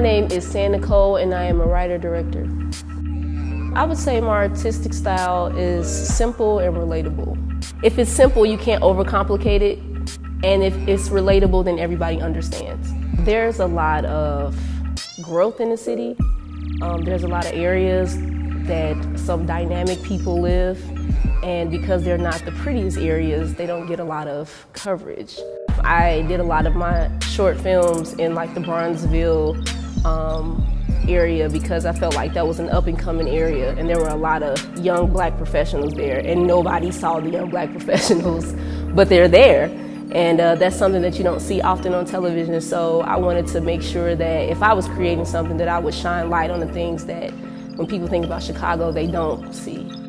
name is Sanicole, and I am a writer director. I would say my artistic style is simple and relatable. If it's simple, you can't overcomplicate it, and if it's relatable, then everybody understands. There's a lot of growth in the city. Um, there's a lot of areas that some dynamic people live, and because they're not the prettiest areas, they don't get a lot of coverage. I did a lot of my short films in like the Bronzeville um, area because I felt like that was an up and coming area and there were a lot of young black professionals there and nobody saw the young black professionals, but they're there. And uh, that's something that you don't see often on television. So I wanted to make sure that if I was creating something that I would shine light on the things that when people think about Chicago, they don't see.